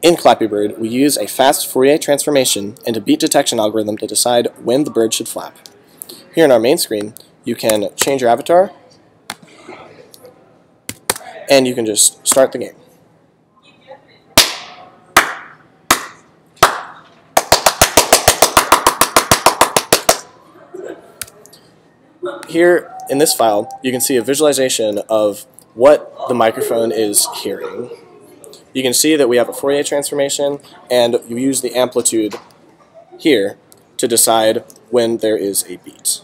In Clappy Bird, we use a fast Fourier transformation and a beat detection algorithm to decide when the bird should flap. Here in our main screen, you can change your avatar, and you can just start the game. Here in this file, you can see a visualization of what the microphone is hearing you can see that we have a Fourier transformation and you use the amplitude here to decide when there is a beat.